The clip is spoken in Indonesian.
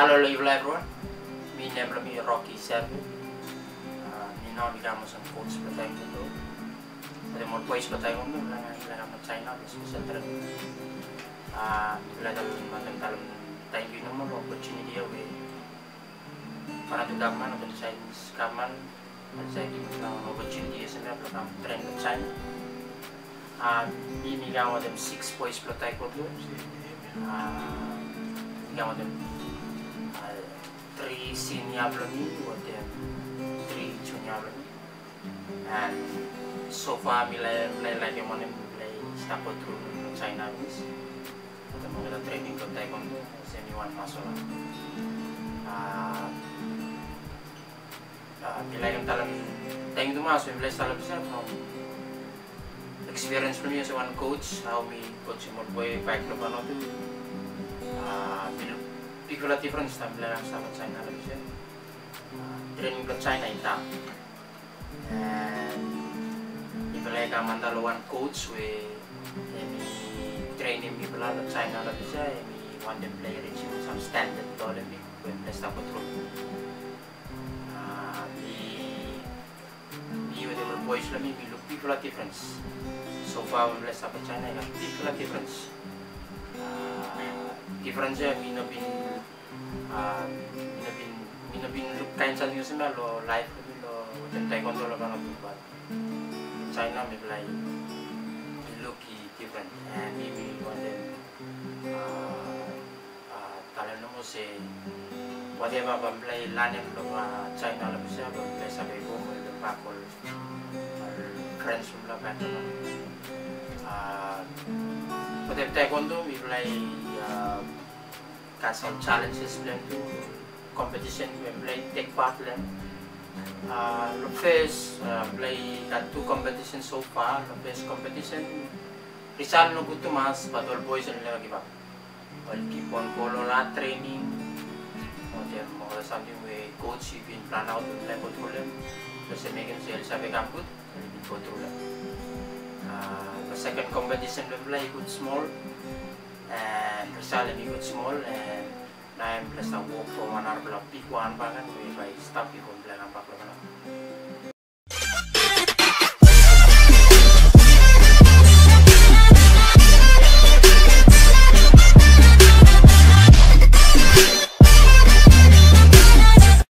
Hello live everyone, mi name is Rocky Sergio. Ah, mi nom digamos en coach बताई हूँ तो मोर कोई बताई हूँ तो मैं लगा मैं चाइना के स्पेशल तरह लगा मतलब dalam thank you nomor opportunity dia we para tu gaman untuk saya gaman saya kita opportunity sebenarnya program trend China. Ah, mi mi gaman dem six boys plotai ah, kudu. Mi gaman dem three senior ni, or them three junior ni. And so far, milay milay like yung mga milay stop ko through China is. Ito mga kita training ko taekwondo, semi one muscle lang. Ah, ah, milay yung talang tayong dumaso, milay sa labis from experience from you as one coach, how me coach mo boy back to. Piccola peculiar difference हामीलाई राख्छ अब चाइनालाई विषय training the China in town. And if like I'm under one coach, we training people out of China, like we say, we want them play achieve some standard to Olympic when they start control. We with the boys, let. So far, we blessed up China, a particular difference. Uh, difference, we not been Ah, uh, mina bin mina bin look kain sa news na lo life ko lo den taekwondo lo bang buat China mình play look different. And maybe one then uh, ah, uh, ah, talent mo si whatever bang play lanem lo uh, China lo bisa bang play sa bebo mo lo pakol friends mo lo pa uh, thể if taekwondo we play uh, got some challenges to competition we play take part then uh, first uh, play got two competitions so far the first competition Rizal no good to mas but all boys and never give up all keep on follow la training or there more something we coach you been plan out to play control them kasi make him sell sabi kamput been control them uh, the second competition we play good small and the salary was small and I am blessed to from one hour block peak one bagan whereby stop the whole block and back